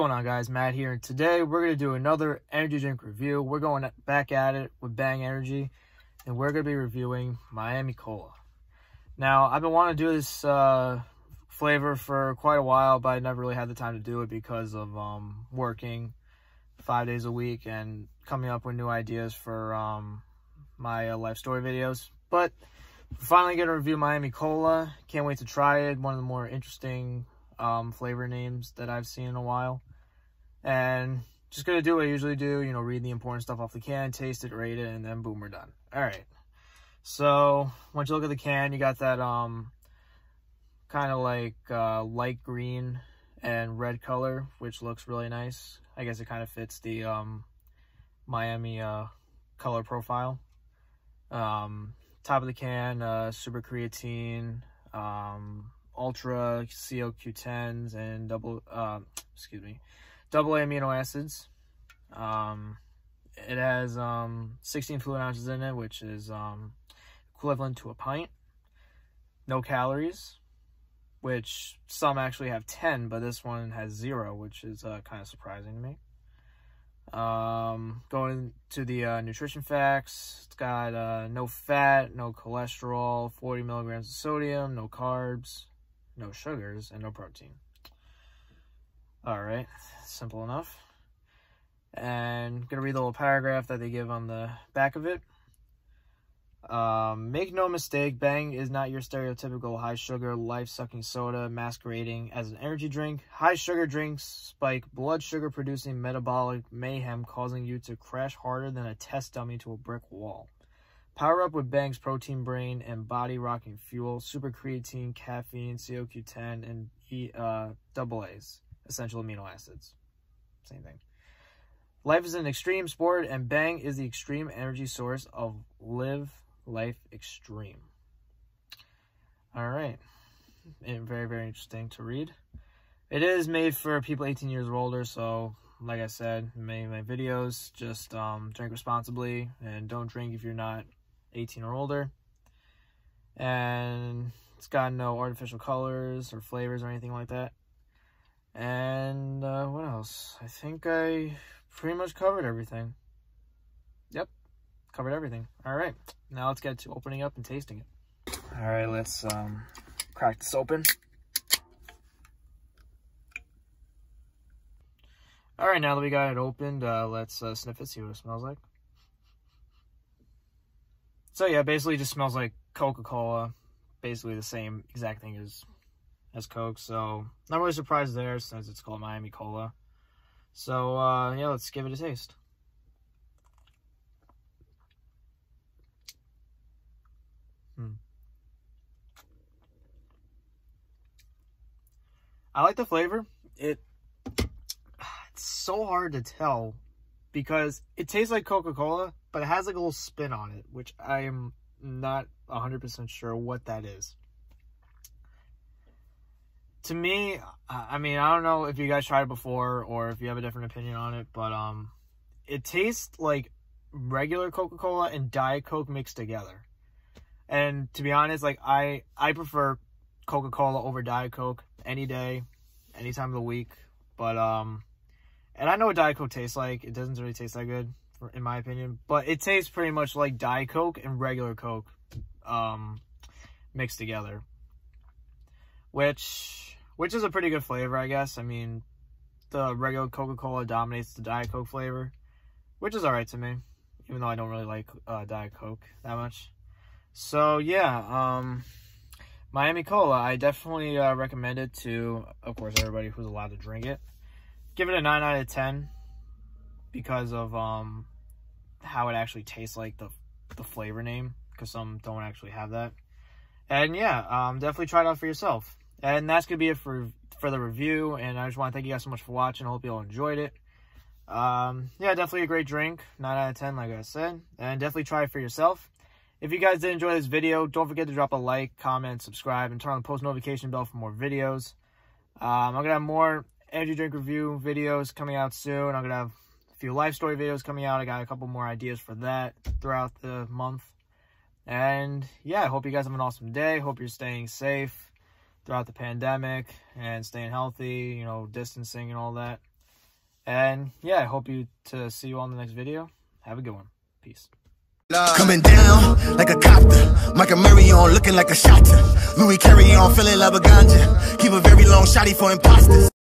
Going on guys, Matt here, and today we're going to do another energy drink review. We're going back at it with Bang Energy, and we're going to be reviewing Miami Cola. Now, I've been wanting to do this uh, flavor for quite a while, but I never really had the time to do it because of um, working five days a week and coming up with new ideas for um, my uh, life story videos. But finally going to review Miami Cola. Can't wait to try it. One of the more interesting um, flavor names that I've seen in a while. And just going to do what I usually do, you know, read the important stuff off the can, taste it, rate it, and then boom, we're done. All right. So once you look at the can, you got that um, kind of like uh, light green and red color, which looks really nice. I guess it kind of fits the um, Miami uh, color profile. Um, top of the can, uh, super creatine, um, ultra CoQ10s and double, uh, excuse me, double amino acids. Um, it has um, 16 fluid ounces in it, which is um, equivalent to a pint. No calories, which some actually have 10, but this one has zero, which is uh, kind of surprising to me. Um, going to the uh, nutrition facts, it's got uh, no fat, no cholesterol, 40 milligrams of sodium, no carbs, no sugars, and no protein. All right, simple enough. And I'm gonna read the little paragraph that they give on the back of it. Um, make no mistake, Bang is not your stereotypical high sugar, life sucking soda masquerading as an energy drink. High sugar drinks spike blood sugar producing metabolic mayhem, causing you to crash harder than a test dummy to a brick wall. Power up with Bang's protein brain and body rocking fuel, super creatine, caffeine, CoQ10, and e, uh, double A's, essential amino acids. Same thing. Life is an extreme sport, and Bang is the extreme energy source of Live Life Extreme. All right. Very, very interesting to read. It is made for people 18 years or older, so like I said many of my videos, just um, drink responsibly and don't drink if you're not 18 or older. And it's got no artificial colors or flavors or anything like that. And uh, what else? I think I pretty much covered everything. Yep, covered everything. All right, now let's get to opening up and tasting it. All right, let's um, crack this open. All right, now that we got it opened, uh, let's uh, sniff it, see what it smells like. So yeah, basically just smells like Coca-Cola. Basically the same exact thing as as Coke. So not really surprised there since it's called Miami Cola. So uh, yeah, let's give it a taste. Hmm. I like the flavor. It it's so hard to tell because it tastes like Coca-Cola, but it has like a little spin on it, which I am not 100% sure what that is. To me, I mean, I don't know if you guys tried it before or if you have a different opinion on it, but um, it tastes like regular Coca-Cola and Diet Coke mixed together. And to be honest, like I I prefer Coca-Cola over Diet Coke any day, any time of the week. But um, and I know what Diet Coke tastes like. It doesn't really taste that good, for, in my opinion. But it tastes pretty much like Diet Coke and regular Coke um, mixed together. Which, which is a pretty good flavor, I guess. I mean, the regular Coca-Cola dominates the Diet Coke flavor. Which is alright to me. Even though I don't really like uh, Diet Coke that much. So, yeah. Um, Miami Cola, I definitely uh, recommend it to, of course, everybody who's allowed to drink it give it a 9 out of 10 because of um how it actually tastes like the the flavor name because some don't actually have that and yeah um definitely try it out for yourself and that's gonna be it for for the review and i just want to thank you guys so much for watching i hope you all enjoyed it um yeah definitely a great drink 9 out of 10 like i said and definitely try it for yourself if you guys did enjoy this video don't forget to drop a like comment subscribe and turn on the post notification bell for more videos um, i'm gonna have more energy drink review videos coming out soon. I'm going to have a few life story videos coming out. I got a couple more ideas for that throughout the month. And yeah, I hope you guys have an awesome day. Hope you're staying safe throughout the pandemic and staying healthy, you know, distancing and all that. And yeah, I hope you to see you on the next video. Have a good one. Peace. Coming down like a copter. Michael Murray on looking like a shot. Louis Carry on feeling like a ganja. Keep a very long shotty for imposters.